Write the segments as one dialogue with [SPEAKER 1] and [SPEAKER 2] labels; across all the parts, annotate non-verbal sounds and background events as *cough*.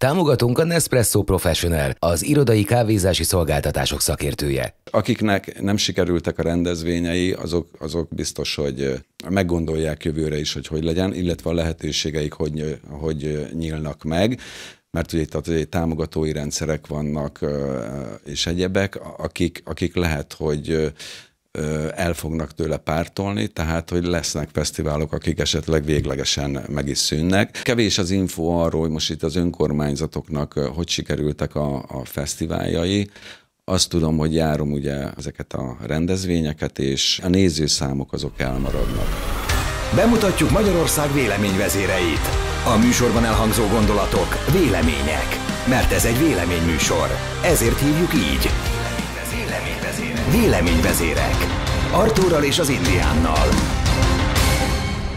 [SPEAKER 1] Támogatunk a Nespresso Professional, az irodai kávézási szolgáltatások szakértője.
[SPEAKER 2] Akiknek nem sikerültek a rendezvényei, azok, azok biztos, hogy meggondolják jövőre is, hogy hogy legyen, illetve a lehetőségeik hogy, hogy nyílnak meg mert ugye itt támogatói rendszerek vannak és egyebek, akik, akik lehet, hogy el fognak tőle pártolni, tehát hogy lesznek fesztiválok, akik esetleg véglegesen meg is szűnnek. Kevés az info arról, hogy most itt az önkormányzatoknak hogy sikerültek a, a fesztiváljai. Azt tudom, hogy járom ugye ezeket a rendezvényeket, és a nézőszámok azok elmaradnak.
[SPEAKER 1] Bemutatjuk Magyarország véleményvezéreit. A műsorban elhangzó gondolatok, vélemények. Mert ez egy véleményműsor. Ezért hívjuk így. Véleményvezérek. Artúrral és az Indiánnal.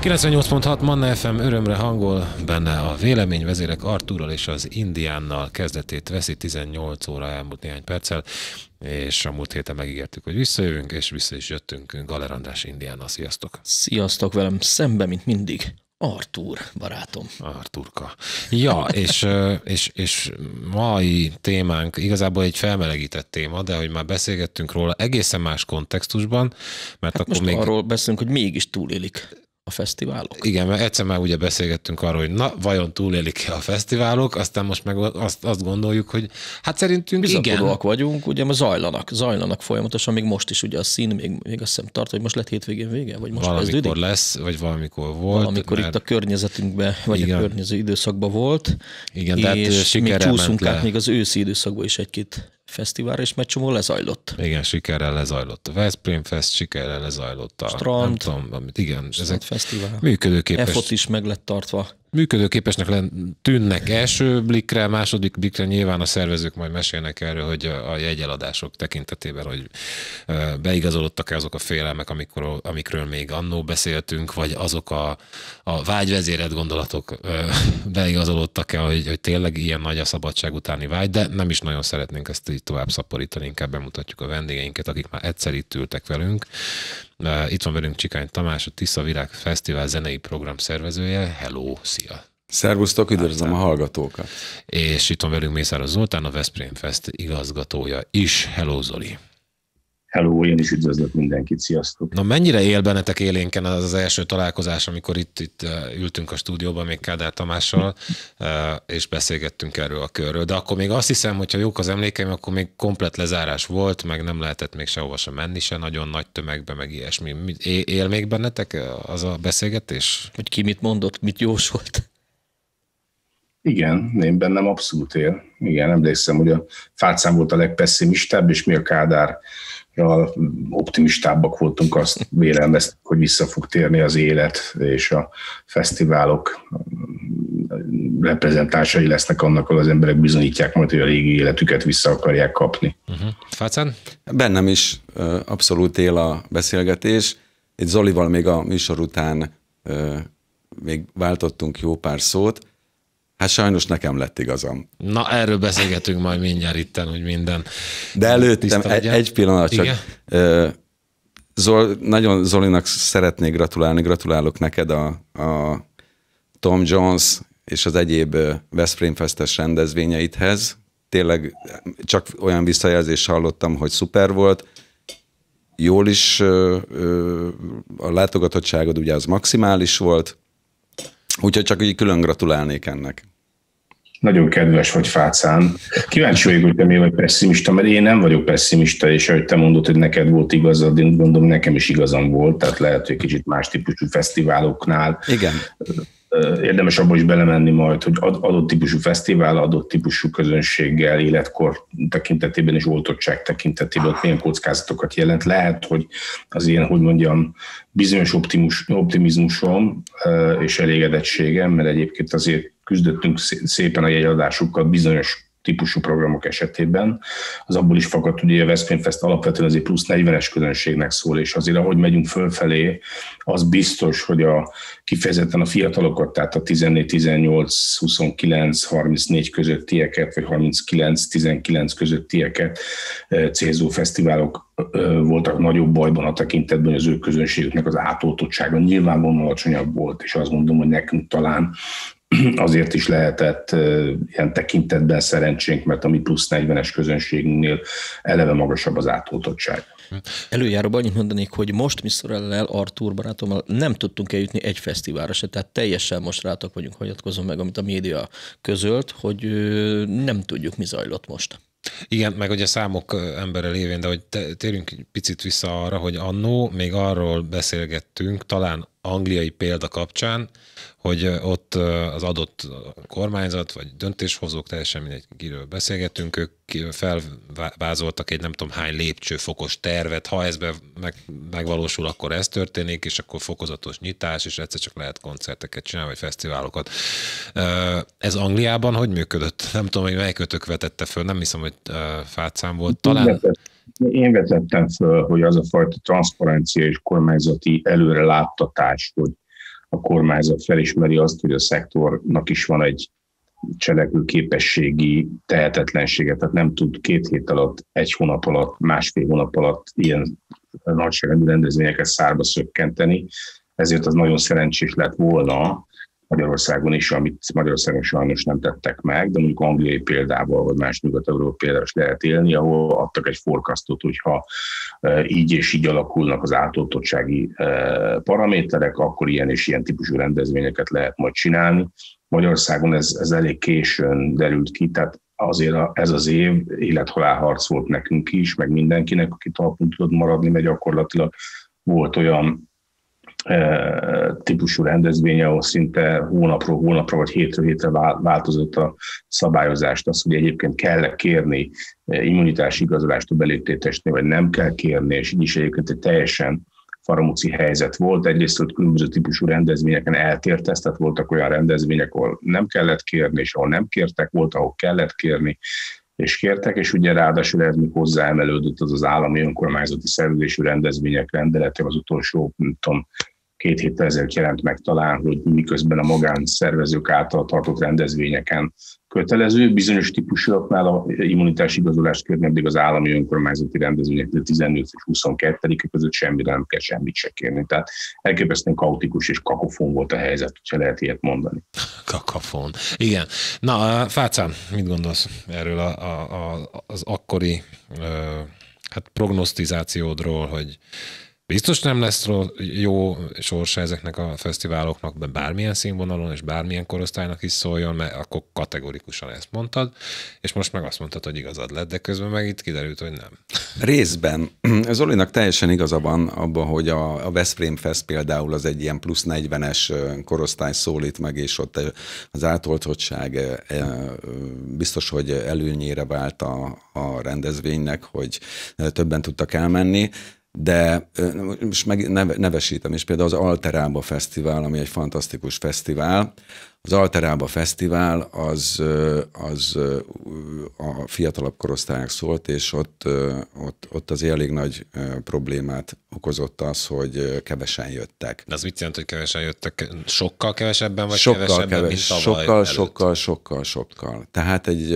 [SPEAKER 3] 98.6 Manna FM örömre hangol benne a véleményvezérek Artúrral és az Indiánnal kezdetét veszi 18 óra elmúlt néhány perccel, és a múlt héten megígértük, hogy visszajövünk, és vissza is jöttünk Galer András Indiánnal. Sziasztok!
[SPEAKER 4] Sziasztok velem szembe, mint mindig. Artúr, barátom.
[SPEAKER 3] Artúrka. Ja, és, és, és mai témánk igazából egy felmelegített téma, de hogy már beszélgettünk róla egészen más kontextusban, mert
[SPEAKER 4] hát
[SPEAKER 3] akkor
[SPEAKER 4] most
[SPEAKER 3] még...
[SPEAKER 4] arról beszélünk, hogy mégis túlélik a fesztiválok.
[SPEAKER 3] Igen, mert egyszer már ugye beszélgettünk arról, hogy na, vajon túlélik-e a fesztiválok, aztán most meg azt, azt gondoljuk, hogy hát szerintünk igen.
[SPEAKER 4] vagyunk, ugye ma zajlanak, zajlanak folyamatosan, még most is ugye a szín, még, még azt hiszem tart, hogy most lett hétvégén vége, vagy most
[SPEAKER 3] Valamikor
[SPEAKER 4] kezdődik?
[SPEAKER 3] lesz, vagy valamikor volt.
[SPEAKER 4] Valamikor mert... itt a környezetünkben, vagy igen. a környező időszakban volt.
[SPEAKER 3] Igen, de hát
[SPEAKER 4] és még csúszunk át még az őszi időszakban is egy-két fesztivál, és mert csomó lezajlott.
[SPEAKER 3] Igen, sikerrel lezajlott a Veszprém Fest, sikerrel lezajlott a...
[SPEAKER 4] Strand. Nem
[SPEAKER 3] tudom, amit, igen.
[SPEAKER 4] Strand ezek fesztivál.
[SPEAKER 3] Működőképes.
[SPEAKER 4] EFOT is meg lett tartva
[SPEAKER 3] működőképesnek tűnnek első blikre, második blikre nyilván a szervezők majd mesélnek erről, hogy a jegyeladások tekintetében, hogy beigazolódtak-e azok a félelmek, amikor, amikről még annó beszéltünk, vagy azok a, a vágyvezérelt gondolatok *laughs* beigazolódtak-e, hogy, hogy tényleg ilyen nagy a szabadság utáni vágy, de nem is nagyon szeretnénk ezt így tovább szaporítani, inkább bemutatjuk a vendégeinket, akik már egyszer itt ültek velünk. Itt van velünk Csikány Tamás, a Tisza Virág Fesztivál zenei program szervezője. Hello, szia!
[SPEAKER 2] Szervusztok, üdvözlöm a hallgatókat!
[SPEAKER 3] És itt van velünk Mészáros Zoltán, a Veszprém Fest igazgatója is. Hello, Zoli!
[SPEAKER 5] Hello, én is üdvözlök mindenkit, sziasztok!
[SPEAKER 3] Na mennyire él bennetek élénken az az első találkozás, amikor itt, itt ültünk a stúdióban még Kádár Tamással, és beszélgettünk erről a körről, de akkor még azt hiszem, hogyha jók az emlékeim, akkor még komplet lezárás volt, meg nem lehetett még sehova sem menni, se nagyon nagy tömegbe, meg ilyesmi. Él még bennetek az a beszélgetés?
[SPEAKER 4] Hogy ki mit mondott, mit jósolt?
[SPEAKER 5] Igen, én bennem abszolút él. Igen, emlékszem, hogy a Fácán volt a legpesszimistább, és mi a Kádár optimistábbak voltunk, azt vélelmeztük, hogy vissza fog térni az élet, és a fesztiválok reprezentásai lesznek annak, ahol az emberek bizonyítják majd, hogy a régi életüket vissza akarják kapni.
[SPEAKER 3] Uh-huh. Fácán?
[SPEAKER 2] Bennem is abszolút él a beszélgetés. Itt Zolival még a műsor után még váltottunk jó pár szót, Hát sajnos nekem lett igazam.
[SPEAKER 3] Na, erről beszélgetünk majd mindjárt itten, hogy minden.
[SPEAKER 2] De előttem egy, egy pillanat csak. Igen? Zol, nagyon Zolinak szeretnék gratulálni, gratulálok neked a, a Tom Jones és az egyéb Veszprém Festes rendezvényeidhez. Tényleg csak olyan visszajelzést hallottam, hogy szuper volt. Jól is a látogatottságod ugye az maximális volt, úgyhogy csak így külön gratulálnék ennek.
[SPEAKER 5] Nagyon kedves vagy Fácán. Kíváncsi vagyok, hogy te miért vagy pessimista, mert én nem vagyok pessimista, és ahogy te mondod, hogy neked volt igazad, én gondolom, nekem is igazam volt, tehát lehet, hogy kicsit más típusú fesztiváloknál.
[SPEAKER 2] Igen
[SPEAKER 5] érdemes abba is belemenni majd, hogy adott típusú fesztivál, adott típusú közönséggel, életkor tekintetében és oltottság tekintetében ott milyen kockázatokat jelent. Lehet, hogy az ilyen, hogy mondjam, bizonyos optimus, optimizmusom és elégedettségem, mert egyébként azért küzdöttünk szépen a jegyadásukkal bizonyos típusú programok esetében, az abból is fakad, hogy a Veszprém Fest alapvetően azért plusz 40-es közönségnek szól, és azért ahogy megyünk fölfelé, az biztos, hogy a kifejezetten a fiatalokat, tehát a 14, 18, 29, 34 közöttieket, vagy 39, 19 közöttieket célzó fesztiválok voltak nagyobb bajban a tekintetben, hogy az ő közönségüknek az átoltottsága nyilvánvalóan alacsonyabb volt, és azt mondom, hogy nekünk talán *clears throat* azért is lehetett ilyen tekintetben szerencsénk, mert a mi plusz 40-es közönségünknél eleve magasabb az átoltottság.
[SPEAKER 4] Előjáróban annyit mondanék, hogy most Miszorellel, Artur barátommal nem tudtunk eljutni egy fesztiválra se, tehát teljesen most rátok vagyunk, hagyatkozom meg, amit a média közölt, hogy nem tudjuk, mi zajlott most.
[SPEAKER 3] Igen, meg ugye számok embere lévén, de hogy térjünk egy picit vissza arra, hogy annó még arról beszélgettünk, talán angliai példa kapcsán, hogy ott az adott kormányzat, vagy döntéshozók, teljesen mindegy, kiről beszélgetünk, ők felvázoltak egy nem tudom hány lépcsőfokos tervet, ha ez meg, megvalósul, akkor ez történik, és akkor fokozatos nyitás, és egyszer csak lehet koncerteket csinálni, vagy fesztiválokat. Ez Angliában hogy működött? Nem tudom, hogy melyik ötök vetette föl, nem hiszem, hogy fátszám volt. Talán...
[SPEAKER 5] Én vetettem föl, hogy az a fajta transzparencia és kormányzati előreláttatás, hogy a kormányzat felismeri azt, hogy a szektornak is van egy cselekvő képességi tehetetlensége, tehát nem tud két hét alatt, egy hónap alatt, másfél hónap alatt ilyen nagyságrendű rendezvényeket szárba szökkenteni, ezért az nagyon szerencsés lett volna, Magyarországon is, amit Magyarországon sajnos nem tettek meg, de mondjuk angliai példával, vagy más nyugat-európai példával is lehet élni, ahol adtak egy forkasztot, hogyha e, így és így alakulnak az átoltottsági e, paraméterek, akkor ilyen és ilyen típusú rendezvényeket lehet majd csinálni. Magyarországon ez, ez elég későn derült ki, tehát azért ez az év élethalálharc volt nekünk is, meg mindenkinek, aki talpon tudott maradni, mert gyakorlatilag volt olyan típusú rendezvény, ahol szinte hónapról hónapra vagy hétről hétre változott a szabályozást, az, hogy egyébként kell kérni immunitási igazolást a beléptétesnél, vagy nem kell kérni, és így is egyébként egy teljesen faramúci helyzet volt. Egyrészt hogy különböző típusú rendezvényeken eltért ez, tehát voltak olyan rendezvények, ahol nem kellett kérni, és ahol nem kértek, volt, ahol kellett kérni, és kértek, és ugye ráadásul ez még hozzáemelődött az az állami önkormányzati szerződésű rendezvények rendelete, az utolsó, nem tudom, két héttel ezelőtt jelent meg talán, hogy miközben a magánszervezők által tartott rendezvényeken kötelező, bizonyos típusoknál a immunitás igazolást kérni, addig az állami önkormányzati rendezvényeknél 15 és 22 között semmire nem kell semmit se kérni. Tehát elképesztően kaotikus és kakofon volt a helyzet, hogyha lehet ilyet mondani.
[SPEAKER 3] Kakofon. Igen. Na, Fácán, mit gondolsz erről a, a, a, az akkori hát prognosztizációdról, hogy Biztos nem lesz jó sorsa ezeknek a fesztiváloknak, bármilyen színvonalon és bármilyen korosztálynak is szóljon, mert akkor kategorikusan ezt mondtad, és most meg azt mondtad, hogy igazad lett, de közben meg itt kiderült, hogy nem.
[SPEAKER 2] Részben. *clears throat* Zolinak teljesen igaza van abban, hogy a, a Veszprém Fest például az egy ilyen plusz 40-es korosztály szólít meg, és ott az átoltottság biztos, hogy előnyére vált a, a rendezvénynek, hogy többen tudtak elmenni de most meg nevesítem is, például az Alterába Fesztivál, ami egy fantasztikus fesztivál, az Alterába Fesztivál az, az a fiatalabb korosztálynak szólt, és ott, ott, ott az elég nagy problémát okozott az, hogy kevesen jöttek.
[SPEAKER 3] De az mit jelent, hogy kevesen jöttek? Sokkal kevesebben, vagy sokkal kevesebben, keves, mint
[SPEAKER 2] tavaly Sokkal, előtt? sokkal, sokkal, sokkal. Tehát egy,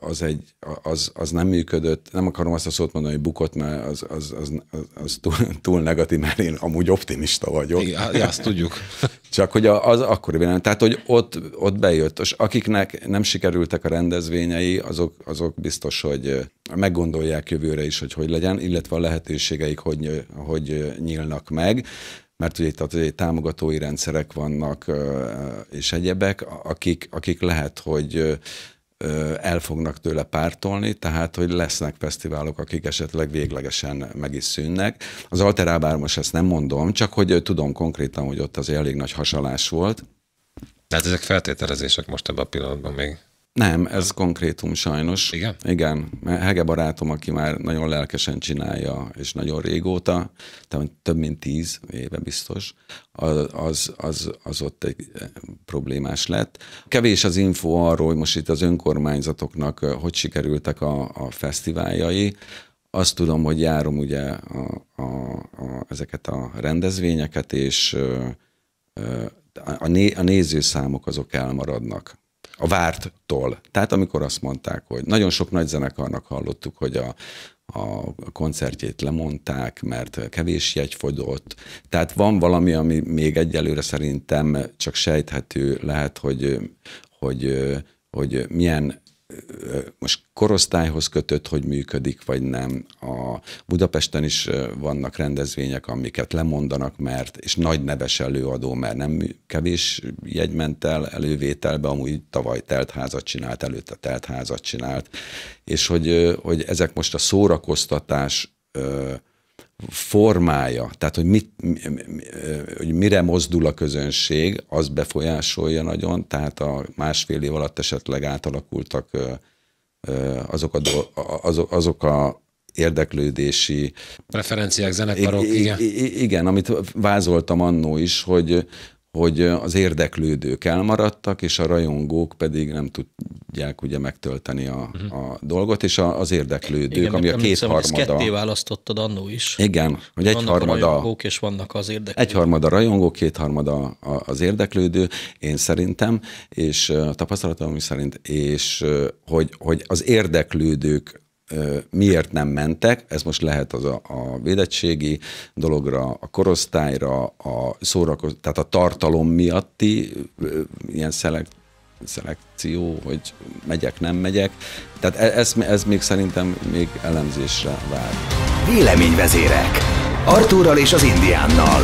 [SPEAKER 2] az, egy, az, az nem működött, nem akarom azt a szót mondani, hogy bukott, mert az, az, az, az, az túl, túl negatív, mert én amúgy optimista vagyok.
[SPEAKER 3] Igen, azt tudjuk. *laughs*
[SPEAKER 2] Csak hogy az akkoriban, tehát hogy ott, ott bejött, és akiknek nem sikerültek a rendezvényei, azok, azok biztos, hogy meggondolják jövőre is, hogy hogy legyen, illetve a lehetőségeik hogy, hogy nyílnak meg. Mert ugye itt támogatói rendszerek vannak, és egyebek, akik, akik lehet, hogy el fognak tőle pártolni, tehát hogy lesznek fesztiválok, akik esetleg véglegesen meg is szűnnek. Az Alterábár most ezt nem mondom, csak hogy tudom konkrétan, hogy ott az elég nagy hasalás volt.
[SPEAKER 3] Tehát ezek feltételezések most ebben a pillanatban még.
[SPEAKER 2] Nem, ez konkrétum sajnos.
[SPEAKER 3] Igen?
[SPEAKER 2] Igen. Hege barátom, aki már nagyon lelkesen csinálja, és nagyon régóta, tehát több mint tíz éve biztos, az, az, az, ott egy eh, problémás lett. Kevés az info arról, hogy most itt az önkormányzatoknak eh, hogy sikerültek a, a fesztiváljai. Azt tudom, hogy járom ugye a, a, a, ezeket a rendezvényeket, és eh, a, né, a nézőszámok azok elmaradnak a várttól. Tehát amikor azt mondták, hogy nagyon sok nagy zenekarnak hallottuk, hogy a, a koncertjét lemondták, mert kevés jegy fogyott. Tehát van valami, ami még egyelőre szerintem csak sejthető lehet, hogy, hogy, hogy milyen most korosztályhoz kötött, hogy működik, vagy nem. A Budapesten is vannak rendezvények, amiket lemondanak, mert, és nagy neves előadó, mert nem kevés jegy ment el elővételbe, amúgy tavaly teltházat csinált, előtte teltházat csinált, és hogy, hogy ezek most a szórakoztatás formája, tehát hogy, mit, hogy mire mozdul a közönség, az befolyásolja nagyon, tehát a másfél év alatt esetleg átalakultak azok a, azok, azok a érdeklődési...
[SPEAKER 3] Preferenciák, zenekarok, igen.
[SPEAKER 2] Igen, amit vázoltam annó is, hogy, hogy az érdeklődők elmaradtak, és a rajongók pedig nem tudják ugye megtölteni a, uh-huh. a dolgot, és a, az érdeklődők, Igen, ami a kétharmada... Ezt
[SPEAKER 4] ketté választottad annó is.
[SPEAKER 2] Igen, hogy egyharmada...
[SPEAKER 4] a rajongók, és vannak az érdeklődők.
[SPEAKER 2] Egyharmada rajongók, kétharmada az érdeklődő, én szerintem, és tapasztalatom szerint, és hogy, hogy az érdeklődők miért nem mentek, ez most lehet az a, a védettségi dologra, a korosztályra, a szórakoz, tehát a tartalom miatti ilyen szelek, szelekció, hogy megyek, nem megyek. Tehát e, ez, ez még szerintem még elemzésre vár.
[SPEAKER 1] Véleményvezérek. Artúrral és az Indiánnal.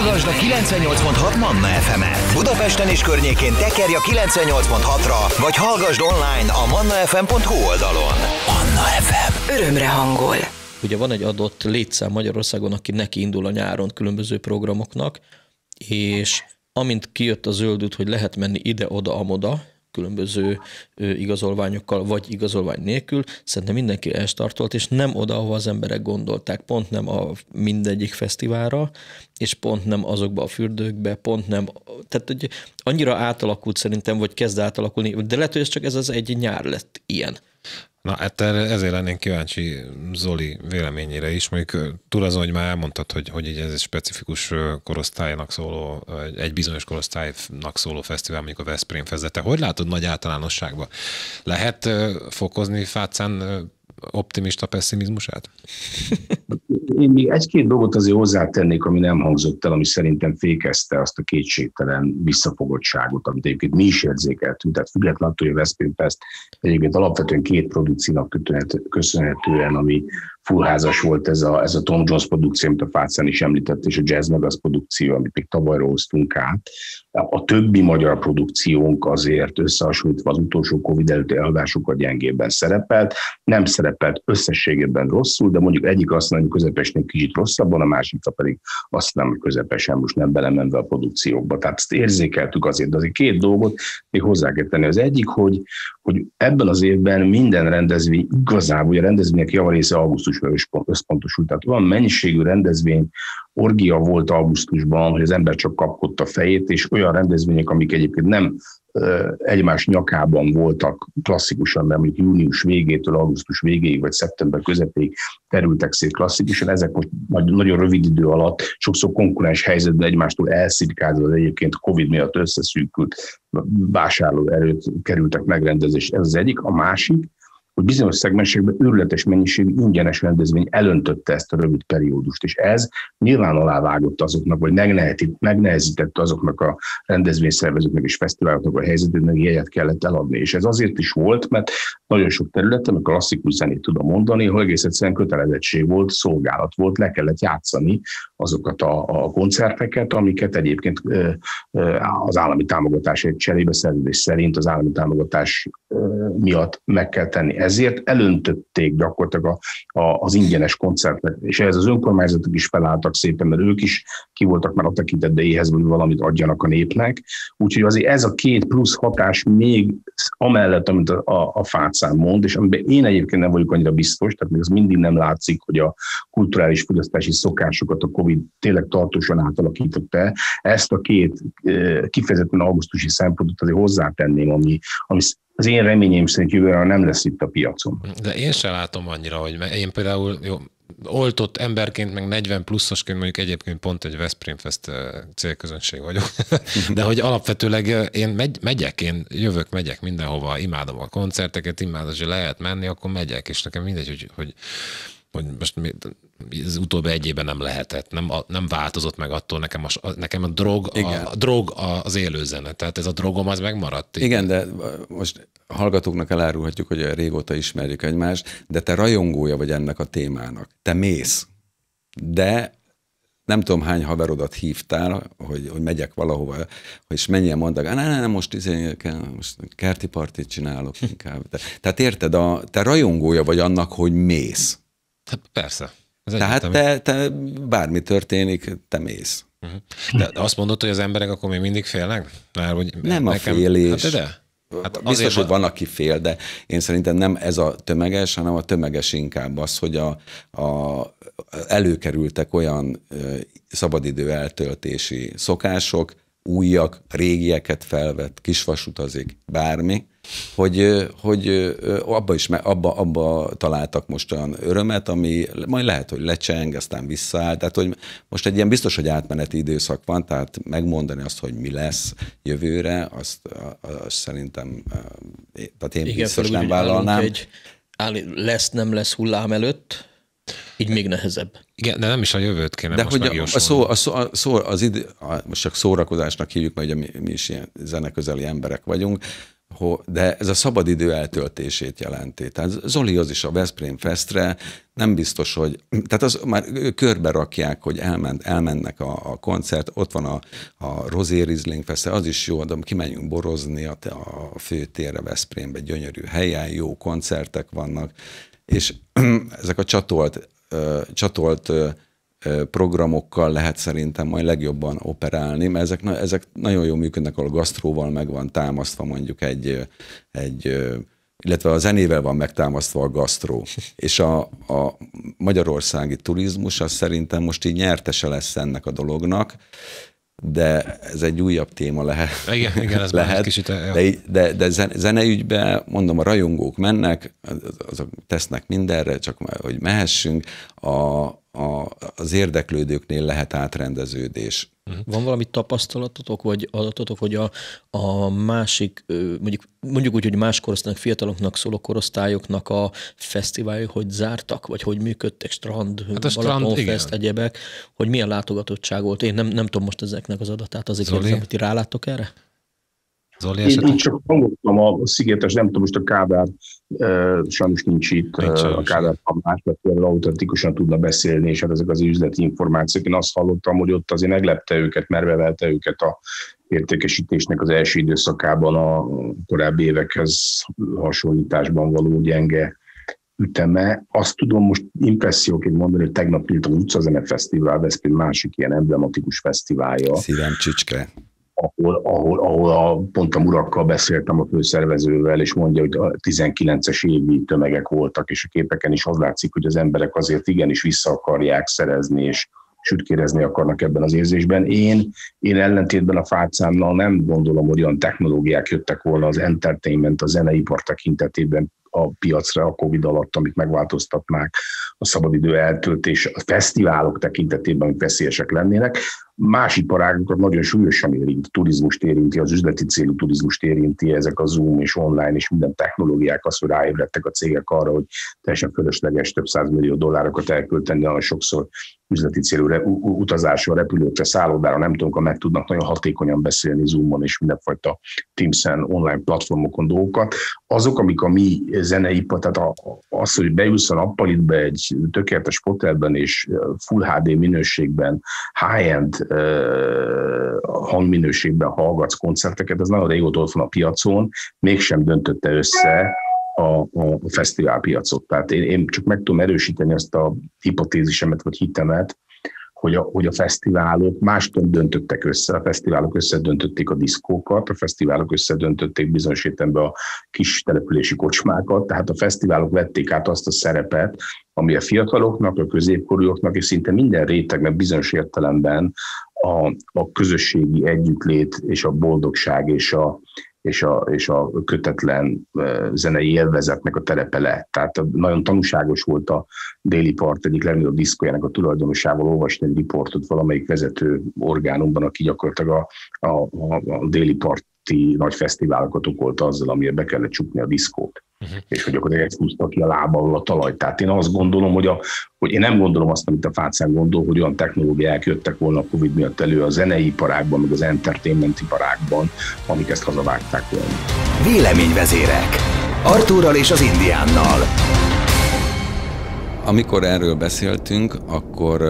[SPEAKER 1] Hallgasd a 98.6 Manna FM-et. Budapesten és környékén tekerj a 98.6-ra, vagy hallgasd online a mannafm.hu oldalon. Manna FM. Örömre hangol.
[SPEAKER 4] Ugye van egy adott létszám Magyarországon, aki neki indul a nyáron különböző programoknak, és amint kijött a zöld hogy lehet menni ide-oda, amoda, különböző igazolványokkal, vagy igazolvány nélkül, szerintem mindenki elstartolt, és nem oda, ahova az emberek gondolták, pont nem a mindegyik fesztiválra, és pont nem azokba a fürdőkbe, pont nem, tehát hogy annyira átalakult szerintem, vagy kezd átalakulni, de lehet, hogy ez csak ez az egy nyár lett ilyen.
[SPEAKER 3] Na, hát ezért lennénk kíváncsi Zoli véleményére is. Mondjuk túl azon, hogy már elmondtad, hogy, hogy ez egy specifikus korosztálynak szóló, egy bizonyos korosztálynak szóló fesztivál, mondjuk a Veszprém Fest, hogy látod nagy általánosságban? Lehet fokozni Fácán optimista pessimizmusát? *laughs*
[SPEAKER 5] Én még egy-két dolgot azért hozzátennék, ami nem hangzott el, ami szerintem fékezte azt a kétségtelen visszafogottságot, amit egyébként mi is érzékeltünk. Tehát függetlenül, hogy a Veszprém Fest egyébként alapvetően két produkciónak köszönhetően, ami fullházas volt ez a, ez a Tom Jones produkció, amit a Fácán is említett, és a Jazz Megas produkció, amit még tavaly hoztunk át. A többi magyar produkciónk azért összehasonlítva az utolsó Covid előtti eladásokat gyengébben szerepelt. Nem szerepelt összességében rosszul, de mondjuk egyik azt mondja, hogy közepesnél kicsit rosszabban, a másik pedig azt nem közepesen, most nem belemenve a produkciókba. Tehát ezt érzékeltük azért, de azért két dolgot még hozzá kell tenni. Az egyik, hogy, hogy ebben az évben minden rendezvény, igazából a rendezvények javarésze augusztusban összpontosult. Tehát van mennyiségű rendezvény, orgia volt augusztusban, hogy az ember csak kapkodta fejét, és olyan rendezvények, amik egyébként nem egymás nyakában voltak klasszikusan, mert mondjuk június végétől augusztus végéig, vagy szeptember közepéig terültek szét klasszikusan, ezek most nagyon rövid idő alatt sokszor konkurens helyzetben egymástól elszirkázva, az egyébként Covid miatt összeszűkült vásárló erőt kerültek megrendezés. Ez az egyik. A másik, hogy bizonyos szegmensekben őrületes mennyiségű ingyenes rendezvény elöntötte ezt a rövid periódust, és ez nyilván alávágott azoknak, vagy megnehezítette azoknak a rendezvényszervezőknek és fesztiváloknak a helyzetét, hogy jegyet kellett eladni. És ez azért is volt, mert nagyon sok területen, a klasszikus zenét tudom mondani, hogy egész egyszerűen kötelezettség volt, szolgálat volt, le kellett játszani azokat a, a koncerteket, amiket egyébként az állami támogatás egy cserébe szerződés szerint az állami támogatás miatt meg kell tenni ezért elöntötték gyakorlatilag a, a, az ingyenes koncertet, és ehhez az önkormányzatok is felálltak szépen, mert ők is ki voltak már a tekintetbe éhez, hogy valamit adjanak a népnek. Úgyhogy azért ez a két plusz hatás még amellett, amit a, a, a fátszám mond, és amiben én egyébként nem vagyok annyira biztos, tehát még az mindig nem látszik, hogy a kulturális fogyasztási szokásokat a Covid tényleg tartósan átalakította. Ezt a két kifejezetten augusztusi szempontot azért hozzátenném, ami, ami az én reményeim szerint jövőre nem lesz itt a piacon.
[SPEAKER 3] De én sem látom annyira, hogy én például, jó, oltott emberként, meg 40 pluszosként mondjuk egyébként pont egy Veszprém Fest célközönség vagyok, *laughs* de hogy alapvetőleg én megy, megyek, én jövök, megyek mindenhova, imádom a koncerteket, imádom, hogy lehet menni, akkor megyek, és nekem mindegy, hogy, hogy hogy most az utóbbi egy évben nem lehetett, nem, nem változott meg attól, nekem a, nekem a drog, a, a drog az élő zene, tehát ez a drogom az megmaradt.
[SPEAKER 2] Igen, de most hallgatóknak elárulhatjuk, hogy régóta ismerjük egymást, de te rajongója vagy ennek a témának. Te mész, de nem tudom hány haverodat hívtál, hogy, hogy megyek valahova, és mennyien mondtak, nem, nem, most, izé, most kerti partit csinálok inkább. De, tehát érted, a, te rajongója vagy annak, hogy mész.
[SPEAKER 3] Hát persze.
[SPEAKER 2] Ez Tehát te, te bármi történik, te mész.
[SPEAKER 3] Uh-huh. De azt mondod, hogy az emberek akkor még mindig félnek?
[SPEAKER 2] Már, hogy nem nekem... a félés. Hát de? Hát Biztos, hogy van, aki fél, de én szerintem nem ez a tömeges, hanem a tömeges inkább az, hogy a, a, előkerültek olyan szabadidő eltöltési szokások, újak, régieket felvett, kisvasutazik, bármi, hogy, hogy abba is abba, abba találtak most olyan örömet, ami majd lehet, hogy lecseng, aztán visszaáll. Tehát, hogy most egy ilyen biztos, hogy átmeneti időszak van, tehát megmondani azt, hogy mi lesz jövőre, azt, azt szerintem, tehát én Igen, biztos nem vállalnám. Egy
[SPEAKER 4] lesz, nem lesz hullám előtt, így még nehezebb.
[SPEAKER 3] Igen, de nem is a jövőt kéne
[SPEAKER 2] de most hogy a, a, szó, a, szó, a szó, az idő, a, most csak szórakozásnak hívjuk, mert ugye mi, mi is ilyen zeneközeli emberek vagyunk, de ez a szabadidő eltöltését jelenti. Tehát Zoli az is a Veszprém Festre nem biztos, hogy, tehát az már körbe rakják, hogy elment, elmennek a, a koncert, ott van a, a Rosé Riesling Festre, az is jó, de kimenjünk borozni a, a főtérre Veszprémbe, gyönyörű helyen, jó koncertek vannak, és *clears throat* ezek a csatolt, csatolt programokkal lehet szerintem majd legjobban operálni, mert ezek, ezek nagyon jól működnek, ahol a gasztróval meg van támasztva mondjuk egy, egy illetve a zenével van megtámasztva a gasztró. *laughs* És a, a magyarországi turizmus az szerintem most így nyertese lesz ennek a dolognak, de ez egy újabb téma lehet.
[SPEAKER 3] Igen, igen ez *laughs* lehet, kicsit,
[SPEAKER 2] de, de, de zeneügyben, mondom, a rajongók mennek, azok tesznek mindenre, csak hogy mehessünk. A, a, az érdeklődőknél lehet átrendeződés.
[SPEAKER 4] Van valami tapasztalatotok, vagy adatotok, hogy a, a másik, mondjuk, mondjuk úgy, hogy más korosztályok, fiataloknak szóló korosztályoknak a fesztiválja, hogy zártak, vagy hogy működtek, strand, hát a strand, fest, egyebek, hogy milyen látogatottság volt. Én nem, nem tudom most ezeknek az adatát, azért kérdezem, hogy ti ráláttok erre?
[SPEAKER 5] Zoli én, én csak hallottam a szigetes, nem tudom, most a Kádár e, sajnos nincs itt, nincs a Kádár más, mert autentikusan tudna beszélni, és hát ezek az üzleti információk. Én azt hallottam, hogy ott azért meglepte őket, mervevelte őket a értékesítésnek az első időszakában a korábbi évekhez hasonlításban való gyenge üteme. Azt tudom most impresszióként mondani, hogy tegnap nyílt a Utcazene Fesztivál, ez egy másik ilyen emblematikus fesztiválja.
[SPEAKER 2] Szívem csicske
[SPEAKER 5] ahol, ahol, ahol a, pont a murakkal beszéltem a főszervezővel, és mondja, hogy a 19-es évi tömegek voltak, és a képeken is az látszik, hogy az emberek azért igenis vissza akarják szerezni, és sütkérezni akarnak ebben az érzésben. Én, én ellentétben a fácámnal nem gondolom, hogy olyan technológiák jöttek volna az entertainment, a zeneipar tekintetében a piacra a Covid alatt, amik megváltoztatnák a szabadidő eltöltés, a fesztiválok tekintetében, amik veszélyesek lennének. Más iparágokat nagyon súlyosan érint, turizmust érinti, az üzleti célú turizmust érinti, ezek a Zoom és online és minden technológiák, az, hogy ráébredtek a cégek arra, hogy teljesen fölösleges több millió dollárokat elkölteni, nagyon sokszor üzleti célú utazásra, repülőkre, szállodára, nem tudom, meg tudnak nagyon hatékonyan beszélni Zoomon és mindenfajta Teams-en, online platformokon dolgokat. Azok, amik a mi zeneipar, tehát az, hogy beülsz a nappalitbe egy tökéletes hotelben és full HD minőségben, high-end hangminőségben hallgatsz koncerteket, ez nagyon régóta ott van a piacon, mégsem döntötte össze a, a fesztiválpiacot. Tehát én, én csak meg tudom erősíteni ezt a hipotézisemet vagy hitemet, hogy a, hogy a fesztiválok máston döntöttek össze, a fesztiválok összedöntötték a diszkókat, a fesztiválok összedöntötték bizonyos értelemben a kis települési kocsmákat, tehát a fesztiválok vették át azt a szerepet, ami a fiataloknak, a középkorúaknak és szinte minden rétegnek bizonyos értelemben a, a közösségi együttlét és a boldogság és a, és a, és a kötetlen zenei élvezetnek a terepe lett. Tehát nagyon tanúságos volt a déli part egyik legnagyobb diszkójának a tulajdonosával olvasni egy riportot valamelyik vezető orgánumban, aki gyakorlatilag a, a, a, a déli parti nagy fesztiválokat okolta azzal, amire be kellett csukni a diszkót uh-huh. és hogy akkor ezt húzta ki a lába a talaj. Tehát én azt gondolom, hogy, a, hogy én nem gondolom azt, amit a Fácán gondol, hogy olyan technológiák jöttek volna a Covid miatt elő a zenei iparágban, meg az entertainment iparágban, amik ezt hazavágták volna.
[SPEAKER 1] Véleményvezérek. Artúrral és az Indiánnal.
[SPEAKER 2] Amikor erről beszéltünk, akkor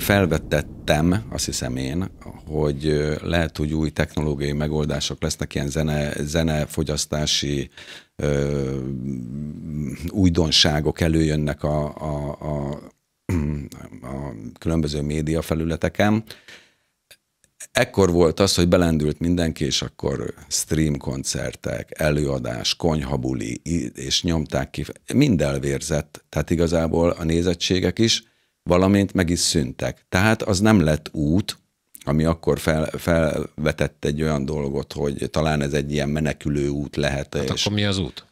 [SPEAKER 2] felvetettem, azt hiszem én, hogy lehet, hogy új technológiai megoldások lesznek, ilyen zene, zenefogyasztási ö, újdonságok előjönnek a, a, a, a különböző média felületeken. Ekkor volt az, hogy belendült mindenki, és akkor stream koncertek, előadás, konyhabuli, és nyomták ki. Mind elvérzett, tehát igazából a nézettségek is, valamint meg is szüntek. Tehát az nem lett út, ami akkor fel, felvetett egy olyan dolgot, hogy talán ez egy ilyen menekülő út lehet.
[SPEAKER 3] Hát és akkor mi az út?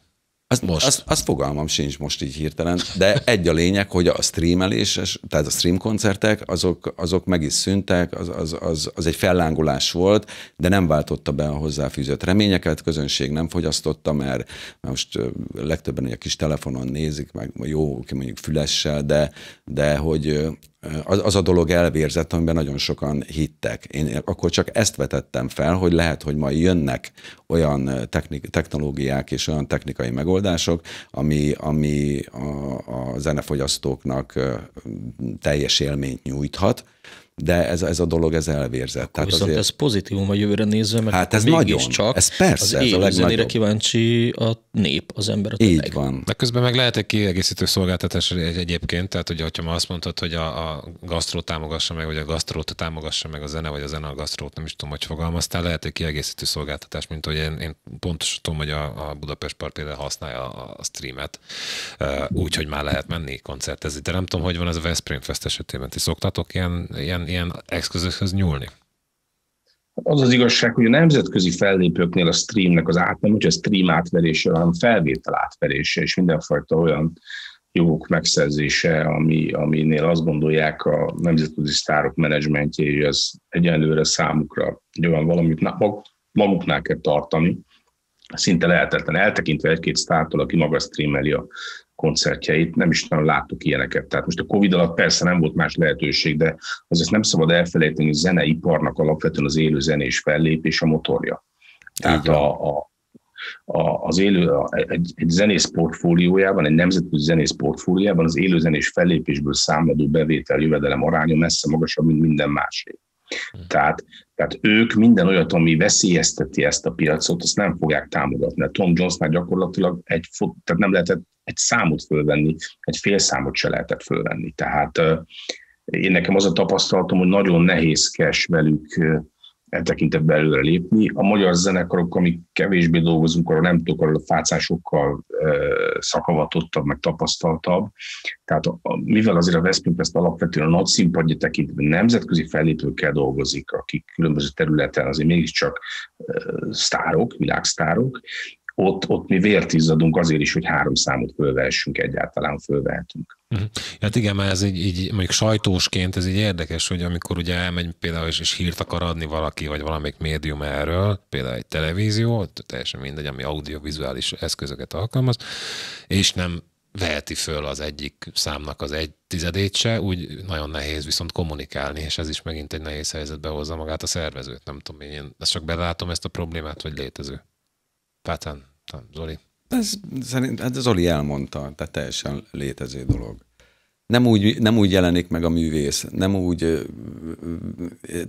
[SPEAKER 2] Az, most. Az, az fogalmam sincs most így hirtelen, de egy a lényeg, hogy a streamelés, tehát a stream koncertek, azok, azok meg is szűntek, az, az, az, az egy fellángolás volt, de nem váltotta be a hozzáfűzött reményeket, közönség nem fogyasztotta, mert most legtöbben a kis telefonon nézik, meg jó, ki mondjuk fülessel, de, de hogy az, az a dolog elvérzett, amiben nagyon sokan hittek. Én akkor csak ezt vetettem fel, hogy lehet, hogy majd jönnek olyan technik, technológiák és olyan technikai megoldások, ami, ami a, a zenefogyasztóknak teljes élményt nyújthat, de ez, ez a dolog ez elvérzett.
[SPEAKER 4] Tehát viszont azért... ez pozitívum a jövőre nézve, mert hát ez nagyon, csak
[SPEAKER 2] ez persze,
[SPEAKER 4] az ez a zenére kíváncsi a nép, az ember a
[SPEAKER 2] tömeg. Így van.
[SPEAKER 3] De közben meg lehet egy kiegészítő szolgáltatás egyébként, tehát hogy ha ma azt mondtad, hogy a, a gasztró támogassa meg, vagy a gasztrót támogassa meg a zene, vagy a zene a gasztrót, nem is tudom, hogy fogalmaztál, lehet egy kiegészítő szolgáltatás, mint hogy én, én pontosan tudom, hogy a, a Budapest Park például használja a, a streamet, úgy, hogy már lehet menni koncertezni. De nem tudom, hogy van ez a Veszprém Fest esetében. Ti szoktatok ilyen, ilyen ilyen eszközökhöz nyúlni?
[SPEAKER 5] Az az igazság, hogy a nemzetközi fellépőknél a streamnek az át, nem a stream átverése, hanem felvétel átverése, és mindenfajta olyan jogok megszerzése, ami, aminél azt gondolják a nemzetközi sztárok menedzsmentje, hogy ez egyenlőre számukra egy olyan valamit maguknál kell tartani, szinte lehetetlen, eltekintve egy-két sztártól, aki maga streameli a koncertjeit, nem is nagyon láttuk ilyeneket. Tehát most a Covid alatt persze nem volt más lehetőség, de azért nem szabad elfelejteni, hogy a zeneiparnak alapvetően az élő zenés fellépés a motorja. Tehát a, a, a, az élő, a, egy, egy zenész portfóliójában, egy nemzetközi zenész portfóliójában az élőzenés fellépésből számadó bevétel jövedelem aránya messze magasabb, mint minden másé. Tehát, tehát ők minden olyat, ami veszélyezteti ezt a piacot, azt nem fogják támogatni. A Tom Jonesnál gyakorlatilag egy, tehát nem lehetett egy számot fölvenni, egy fél számot se lehetett fölvenni. Tehát én nekem az a tapasztalatom, hogy nagyon nehézkes velük e tekintetben előre lépni. A magyar zenekarok, amik kevésbé dolgozunk, arra nem tudok, arra a fácásokkal e, szakavatottabb, meg tapasztaltabb. Tehát a, a, mivel azért a Veszprém ezt alapvetően a nagy színpadja tekintve nemzetközi fellépőkkel dolgozik, akik különböző területen azért mégiscsak e, sztárok, világsztárok, ott, ott mi vért izzadunk azért is, hogy három számot fölvehessünk, egyáltalán fölvehetünk.
[SPEAKER 3] Uh-huh. Hát igen, mert ez így, így mondjuk sajtósként ez így érdekes, hogy amikor ugye elmegy például és, és hírt akar adni valaki, vagy valamelyik médium erről, például egy televízió, teljesen mindegy, ami audiovizuális eszközöket alkalmaz, és nem veheti föl az egyik számnak az egy tizedét se, úgy nagyon nehéz viszont kommunikálni, és ez is megint egy nehéz helyzetbe hozza magát a szervezőt. Nem tudom, én ezt csak belátom ezt a problémát, vagy létező. Pátán, Zoli.
[SPEAKER 2] Ez, szerint, hát Zoli elmondta, tehát teljesen létező dolog. Nem úgy, nem úgy jelenik meg a művész, nem úgy,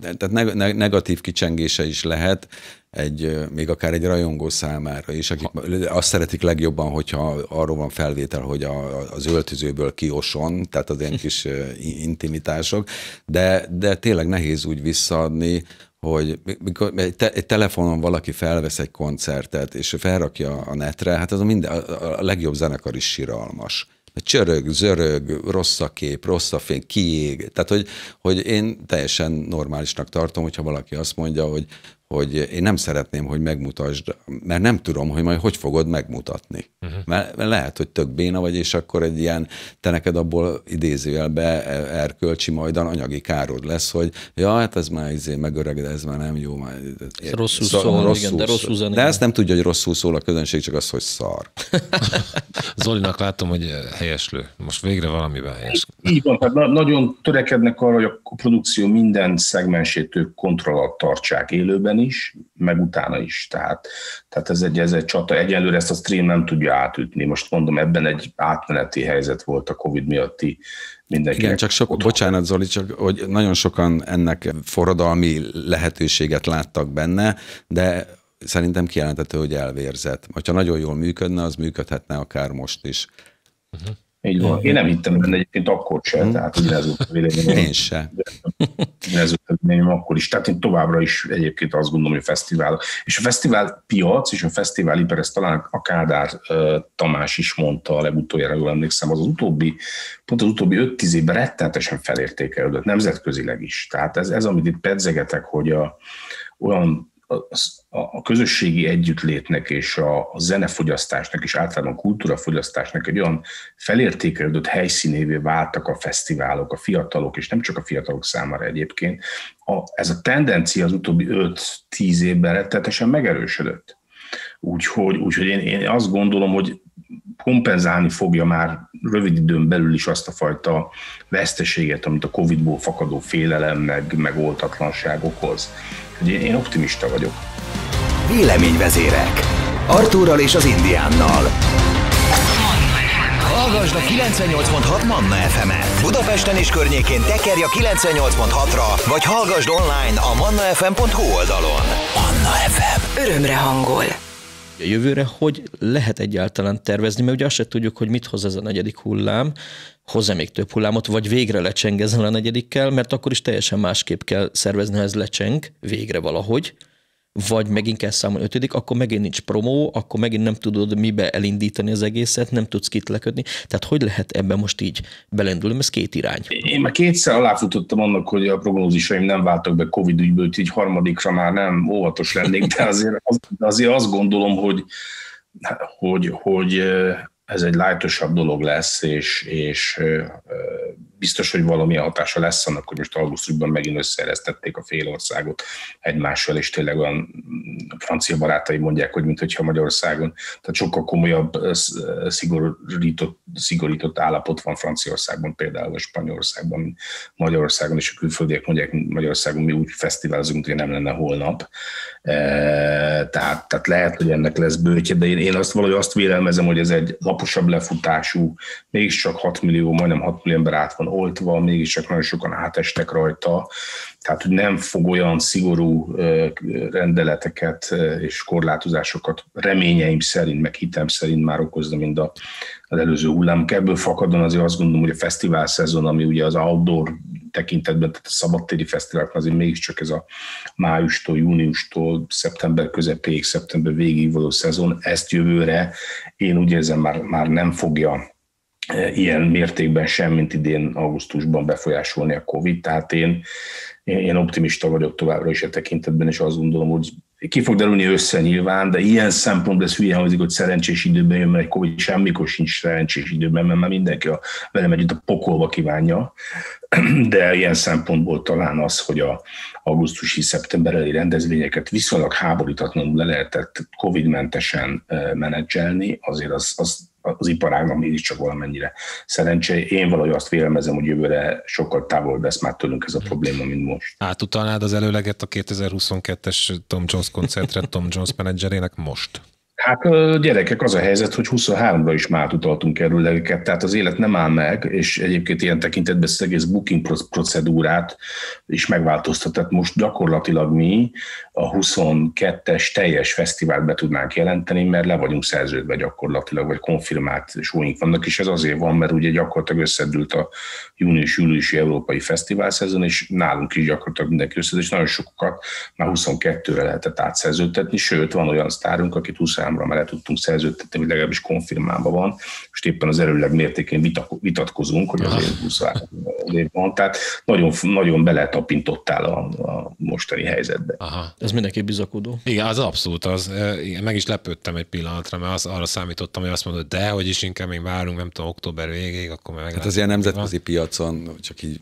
[SPEAKER 2] tehát negatív kicsengése is lehet, egy, még akár egy rajongó számára is, akik azt szeretik legjobban, hogyha arról van felvétel, hogy a, az öltözőből kioson, tehát az ilyen kis intimitások, de, de tényleg nehéz úgy visszaadni, hogy mikor egy, te, egy telefonon valaki felvesz egy koncertet, és felrakja a netre, hát az a, minden, a legjobb zenekar is síralmas. Csörög, zörög, rossz a kép, rossz a fény, kiég. Tehát, hogy, hogy én teljesen normálisnak tartom, hogyha valaki azt mondja, hogy, hogy én nem szeretném, hogy megmutasd, mert nem tudom, hogy majd hogy fogod megmutatni. Uh-huh. Mert lehet, hogy tök béna vagy, és akkor egy ilyen, te neked abból idézőjelbe erkölcsi majdan anyagi károd lesz, hogy ja, hát ez már izé megöreged, ez már nem jó. Már,
[SPEAKER 4] ez rosszul szól, szól rosszul igen, de rosszul
[SPEAKER 2] szól. De ezt nem tudja, hogy rosszul szól a közönség, csak az, hogy szar. *laughs*
[SPEAKER 3] Zolinak látom, hogy helyeslő. Most végre valamivel helyes.
[SPEAKER 5] Így van, tehát nagyon törekednek arra, hogy a produkció minden szegmensét ők kontroll alatt tartsák élőben is, meg utána is. Tehát, tehát ez, egy, ez egy csata. Egyelőre ezt a stream nem tudja átütni. Most mondom, ebben egy átmeneti helyzet volt a Covid miatti mindenki.
[SPEAKER 2] Igen, csak sok, otthon. bocsánat Zoli, csak hogy nagyon sokan ennek forradalmi lehetőséget láttak benne, de szerintem kijelentető, hogy elvérzett. Ha nagyon jól működne, az működhetne akár most is.
[SPEAKER 5] Uh-huh. Így van. Én nem hittem benne egyébként akkor sem, hmm. tehát ez volt a véleményem.
[SPEAKER 2] Én sem.
[SPEAKER 5] Ez volt a véleményem akkor is. Tehát én továbbra is egyébként azt gondolom, hogy a fesztivál, és a fesztivál piac és a fesztivál ipar, ezt talán a Kádár Tamás is mondta a legutoljára, jól emlékszem, az, az utóbbi, pont az utóbbi 5-10 évben rettenetesen felértékelődött, nemzetközileg is. Tehát ez, ez amit itt pedzegetek, hogy a, olyan a közösségi együttlétnek és a, zenefogyasztásnak és általában a kultúrafogyasztásnak egy olyan felértékelődött helyszínévé váltak a fesztiválok, a fiatalok, és nem csak a fiatalok számára egyébként. A, ez a tendencia az utóbbi 5-10 évben rettetesen megerősödött. Úgyhogy, úgyhogy én, én azt gondolom, hogy kompenzálni fogja már rövid időn belül is azt a fajta veszteséget, amit a Covid-ból fakadó félelem meg, meg oltatlanság okoz. Én optimista vagyok.
[SPEAKER 1] Véleményvezérek. Artúrral és az Indiánnal. Hallgasd a 98.6 Manna FM-et. Budapesten és környékén tekerj a 98.6-ra, vagy hallgasd online a mannafm.hu oldalon. Manna FM. Örömre hangol.
[SPEAKER 4] A jövőre hogy lehet egyáltalán tervezni, mert ugye azt se tudjuk, hogy mit hoz ez a negyedik hullám, hoz-e még több hullámot, vagy végre lecseng ezzel a negyedikkel, mert akkor is teljesen másképp kell szervezni, ha ez lecseng végre valahogy, vagy megint kell számolni ötödik, akkor megint nincs promó, akkor megint nem tudod mibe elindítani az egészet, nem tudsz kitleködni. Tehát hogy lehet ebben most így belendulni? Ez két irány.
[SPEAKER 5] Én már kétszer aláfutottam annak, hogy a prognózisaim nem váltak be Covid ügyből, így harmadikra már nem óvatos lennék, de azért, azért azt gondolom, hogy, hogy, hogy ez egy lájtosabb dolog lesz, és, és biztos, hogy valami hatása lesz annak, hogy most augusztusban megint összeeresztették a fél országot egymással, és tényleg olyan francia barátai mondják, hogy mintha Magyarországon, tehát sokkal komolyabb szigorított, szigorított állapot van Franciaországban például, vagy Spanyolországban, Magyarországon, és a külföldiek mondják, Magyarországon mi úgy fesztiválozunk, hogy nem lenne holnap. Tehát, tehát lehet, hogy ennek lesz bőtje, de én, én azt valahogy azt vélelmezem, hogy ez egy laposabb lefutású, mégiscsak 6 millió, majdnem 6 millió ember át van oltva, mégiscsak nagyon sokan átestek rajta, tehát nem fog olyan szigorú rendeleteket és korlátozásokat reményeim szerint, meg hitem szerint már okozni, mint a, az előző hullám. Ebből fakadon azért azt gondolom, hogy a fesztivál szezon, ami ugye az outdoor tekintetben, tehát a szabadtéri fesztivál, azért mégiscsak ez a májustól, júniustól, szeptember közepéig, szeptember végig való szezon, ezt jövőre én úgy érzem már, már nem fogja ilyen mértékben sem, mint idén augusztusban befolyásolni a Covid. Tehát én, én optimista vagyok továbbra is a tekintetben, és azt gondolom, hogy ki fog derülni össze nyilván, de ilyen szempontból ez hülye hangzik, hogy szerencsés időben jön, mert Covid semmikor sincs szerencsés időben, mert már mindenki a, velem együtt a pokolba kívánja, de ilyen szempontból talán az, hogy a augusztusi szeptember rendezvényeket viszonylag háborítatlanul le lehetett Covid-mentesen menedzselni, azért az, az az iparágnak mégiscsak valamennyire szerencsé. Én valahogy azt vélelmezem, hogy jövőre sokkal távol lesz már tőlünk ez a probléma, mint most.
[SPEAKER 3] Átutalnád az előleget a 2022-es Tom Jones koncertre Tom Jones menedzserének most?
[SPEAKER 5] Hát gyerekek, az a helyzet, hogy 23-ra is már utaltunk erről legeket, tehát az élet nem áll meg, és egyébként ilyen tekintetben az egész booking procedúrát is megváltoztat. Tehát most gyakorlatilag mi a 22-es teljes fesztivált be tudnánk jelenteni, mert le vagyunk szerződve gyakorlatilag, vagy konfirmált showink vannak, és ez azért van, mert ugye gyakorlatilag összedült a június-júliusi európai fesztivál szezon, és nálunk is gyakorlatilag mindenki összedült, és nagyon sokat már 22-re lehetett átszerződtetni, sőt, van olyan sztárunk, akit 23 számra már le tudtunk szerződtetni, vagy legalábbis konfirmálva van. Most éppen az erőleg mértékén vitatkozunk, hogy azért 23 év van. Tehát nagyon, nagyon beletapintottál a, a mostani helyzetbe.
[SPEAKER 4] Aha. Ez mindenki bizakodó.
[SPEAKER 3] Igen, az abszolút. Az, igen, meg is lepődtem egy pillanatra, mert az, arra számítottam, hogy azt mondod, de hogy is inkább még várunk, nem tudom, október végéig, akkor meg.
[SPEAKER 2] Hát az ilyen nemzetközi piacon, csak így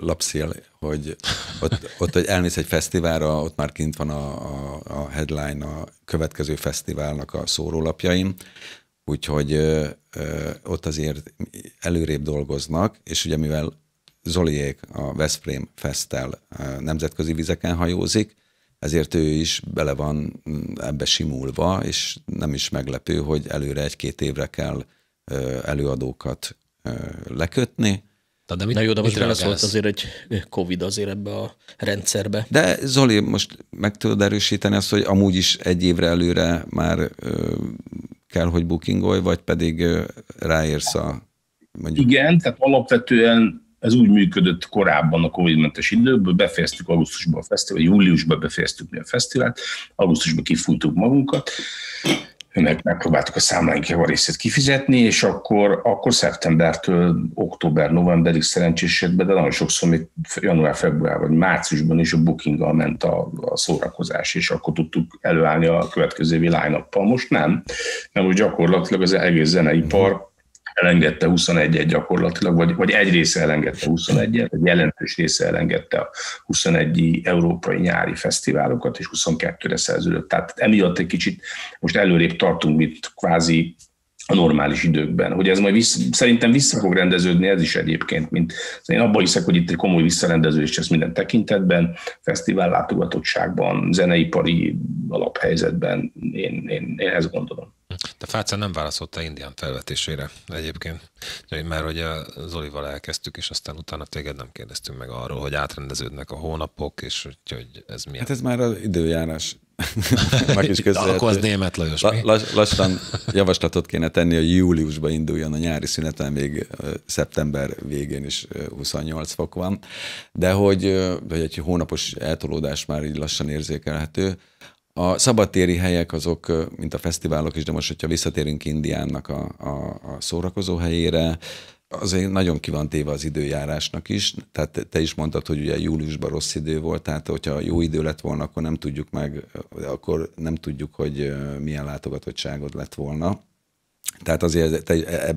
[SPEAKER 2] lapszél, hogy ott, ott hogy elmész egy fesztiválra, ott már kint van a, a, a headline a következő fesztiválnak a szórólapjain, úgyhogy ö, ö, ott azért előrébb dolgoznak, és ugye mivel Zoliék a Veszprém Fesztel nemzetközi vizeken hajózik, ezért ő is bele van ebbe simulva, és nem is meglepő, hogy előre egy-két évre kell előadókat lekötni,
[SPEAKER 4] de mit, Na jó, de most beleszólt azért egy Covid azért ebbe a rendszerbe.
[SPEAKER 2] De Zoli, most meg tudod erősíteni azt, hogy amúgy is egy évre előre már ö, kell, hogy bookingolj, vagy pedig ö, ráérsz a
[SPEAKER 5] mondjuk... Igen, tehát alapvetően ez úgy működött korábban a Covid-mentes időből, befejeztük augusztusban a fesztivál, júliusban befejeztük mi a fesztivált, augusztusban kifújtuk magunkat, meg, megpróbáltuk a számláink a részét kifizetni, és akkor, akkor szeptembertől október-novemberig szerencsés de nagyon sokszor még január, február vagy márciusban is a bookinggal ment a, a szórakozás, és akkor tudtuk előállni a következő évi line Most nem, mert most gyakorlatilag az egész zeneipar elengedte 21-et gyakorlatilag, vagy, vagy egy része elengedte 21-et, egy jelentős része elengedte a 21 európai nyári fesztiválokat, és 22-re szerződött. Tehát emiatt egy kicsit most előrébb tartunk, mint kvázi a normális időkben. Hogy ez majd vissza, szerintem vissza fog rendeződni, ez is egyébként, mint én abban hiszek, hogy itt egy komoly visszarendeződés lesz minden tekintetben, fesztivál látogatottságban, zeneipari alaphelyzetben, én, én, én ezt gondolom.
[SPEAKER 3] De Fácán nem válaszolta Indián felvetésére egyébként, mert hogy a Zolival elkezdtük, és aztán utána téged nem kérdeztünk meg arról, hogy átrendeződnek a hónapok, és hogy, hogy ez milyen.
[SPEAKER 2] Hát ez már az időjárás *laughs*
[SPEAKER 3] meg is Akkor az német Lajos,
[SPEAKER 2] la, lass, Lassan javaslatot kéne tenni, hogy júliusban induljon a nyári szüneten, még szeptember végén is 28 fok van, de hogy, hogy egy hónapos eltolódás már így lassan érzékelhető. A szabadtéri helyek azok, mint a fesztiválok is, de most, hogyha visszatérünk Indiánnak a, a, a szórakozó helyére, azért nagyon ki van téve az időjárásnak is, tehát te is mondtad, hogy ugye júliusban rossz idő volt, tehát hogyha jó idő lett volna, akkor nem tudjuk meg, akkor nem tudjuk, hogy milyen látogatottságod lett volna. Tehát azért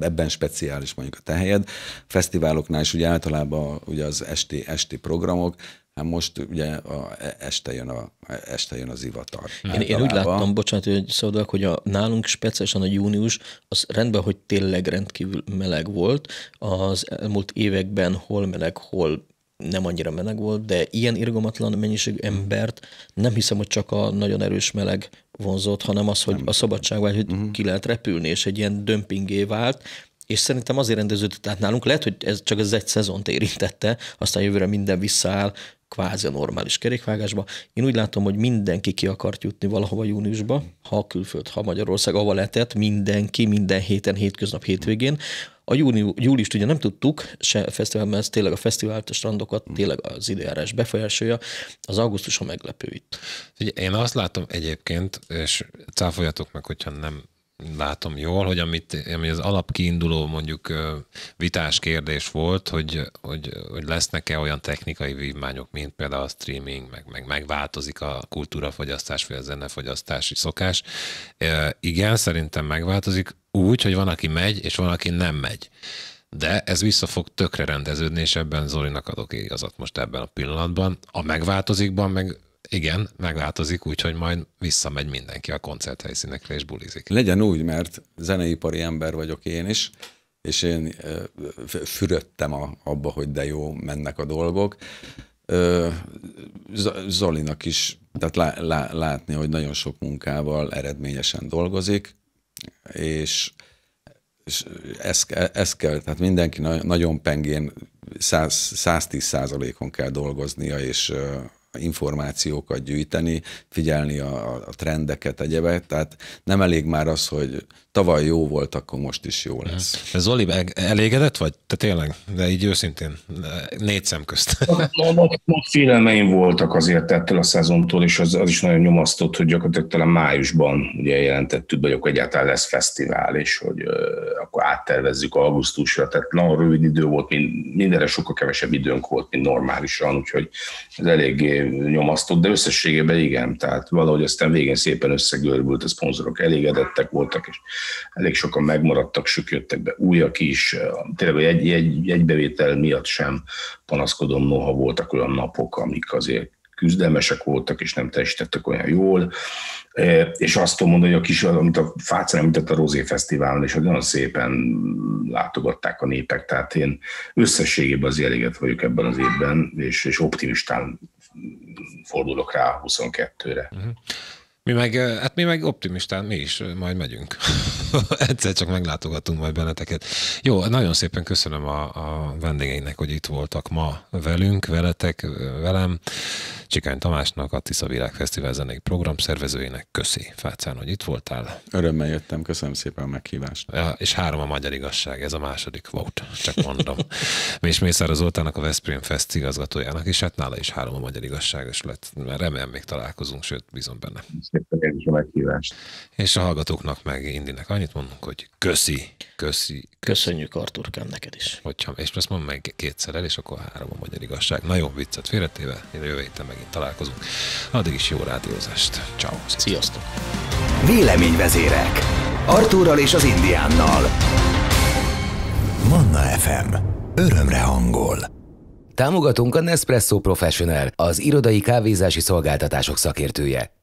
[SPEAKER 2] ebben speciális mondjuk a te helyed. Fesztiváloknál is ugye általában ugye az esti, esti programok, Hát most ugye a, e, este, jön a, este jön az ivatar.
[SPEAKER 4] Én, én úgy láttam, bocsánat, hogy szóval, hogy a, nálunk speciálisan a június, az rendben, hogy tényleg rendkívül meleg volt. Az elmúlt években hol meleg, hol nem annyira meleg volt, de ilyen irgalmatlan mennyiségű embert nem hiszem, hogy csak a nagyon erős meleg vonzott, hanem az, hogy a szabadság vagy, hogy uh-huh. ki lehet repülni, és egy ilyen dömpingé vált, és szerintem azért rendeződött, tehát nálunk lehet, hogy ez csak ez egy szezont érintette, aztán jövőre minden visszaáll, kvázi a normális kerékvágásba. Én úgy látom, hogy mindenki ki akart jutni valahova júniusba, ha a külföld, ha Magyarország, ahol lehetett, mindenki, minden héten, hétköznap, hétvégén. A júni, júliust ugye nem tudtuk, se fesztivál, mert ez tényleg a fesztivált, a strandokat, tényleg az időjárás befolyásolja, az augusztuson meglepő itt.
[SPEAKER 3] Én azt látom egyébként, és cáfoljatok meg, hogyha nem látom jól, hogy amit, ami az alapkiinduló mondjuk vitás kérdés volt, hogy, hogy, hogy lesznek-e olyan technikai vívmányok, mint például a streaming, meg, meg megváltozik a kultúrafogyasztás, vagy a zenefogyasztási szokás. Igen, szerintem megváltozik úgy, hogy van, aki megy, és van, aki nem megy. De ez vissza fog tökre rendeződni, és ebben Zolinak adok igazat most ebben a pillanatban. A megváltozikban meg igen, megváltozik, úgyhogy majd visszamegy mindenki a koncerthelyszínekre és bulizik.
[SPEAKER 2] Legyen úgy, mert zeneipari ember vagyok én is, és én fürödtem a, abba, hogy de jó, mennek a dolgok. Zolinak is, tehát lá, lá, látni, hogy nagyon sok munkával eredményesen dolgozik, és, és ez, ez kell, tehát mindenki nagyon pengén 100, 110 százalékon kell dolgoznia, és információkat gyűjteni, figyelni a, a trendeket, egyebet, tehát nem elég már az, hogy tavaly jó volt, akkor most is jó lesz.
[SPEAKER 3] De Zoli, elégedett vagy? Te tényleg? De így őszintén, négy szem közt.
[SPEAKER 5] Nagy félelmeim voltak azért ettől a szezontól, és az, az is nagyon nyomasztott, hogy gyakorlatilag talán májusban ugye jelentettük be, hogy egyáltalán lesz fesztivál, és hogy uh, akkor áttervezzük augusztusra, tehát nagyon rövid idő volt, mint, mindenre sokkal kevesebb időnk volt, mint normálisan, úgyhogy ez eléggé nyomasztott, de összességében igen, tehát valahogy aztán végén szépen összegörbült, a szponzorok. Elégedettek voltak, és elég sokan megmaradtak, sok jöttek be újak is, tényleg egy, egy, egy bevétel miatt sem panaszkodom, noha voltak olyan napok, amik azért küzdelmesek voltak, és nem teljesítettek olyan jól. E, és azt tudom mondani, hogy a kis, amit a Fácán említett a Rozé Fesztiválon, és nagyon szépen látogatták a népek, tehát én összességében az eléget vagyok ebben az évben, és, és optimistán fordulok rá 22-re. Uh-huh.
[SPEAKER 3] Mi meg, hát mi meg optimistán, mi is majd megyünk. *laughs* Egyszer csak meglátogatunk majd benneteket. Jó, nagyon szépen köszönöm a, a vendégeinek, hogy itt voltak ma velünk, veletek, velem. Csikány Tamásnak, a Tisza Világ Fesztivál zenei program szervezőjének köszi, Fácán, hogy itt voltál.
[SPEAKER 2] Örömmel jöttem, köszönöm szépen a meghívást.
[SPEAKER 3] Ja, és három a magyar igazság, ez a második volt, csak mondom. *laughs* és Mészára Zoltának, a Veszprém Fest igazgatójának, és hát nála is három a magyar igazság, és lett, mert remélem még találkozunk, sőt, bízom benne.
[SPEAKER 5] Szépen a meghívást.
[SPEAKER 3] És a hallgatóknak meg Indinek annyit mondunk, hogy köszi, köszi.
[SPEAKER 4] Köszönjük Arturkán neked is.
[SPEAKER 3] Hogyha, és ezt mondom meg kétszer el, és akkor három a magyar igazság. Na jó, viccet félretéve, én jövő héten megint találkozunk. Addig is jó rádiózást. Ciao.
[SPEAKER 4] Sziasztok.
[SPEAKER 1] Véleményvezérek. Artúrral és az Indiánnal. Manna FM. Örömre hangol. Támogatunk a Nespresso Professional, az irodai kávézási szolgáltatások szakértője.